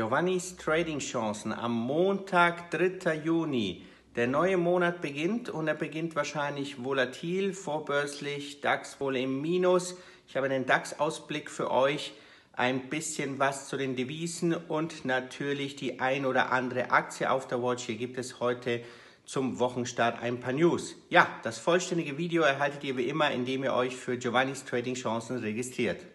Giovannis Trading Chancen am Montag, 3. Juni. Der neue Monat beginnt und er beginnt wahrscheinlich volatil, vorbörslich, DAX wohl im Minus. Ich habe den DAX-Ausblick für euch, ein bisschen was zu den Devisen und natürlich die ein oder andere Aktie auf der Watch. Hier gibt es heute zum Wochenstart ein paar News. Ja, das vollständige Video erhaltet ihr wie immer, indem ihr euch für Giovannis Trading Chancen registriert.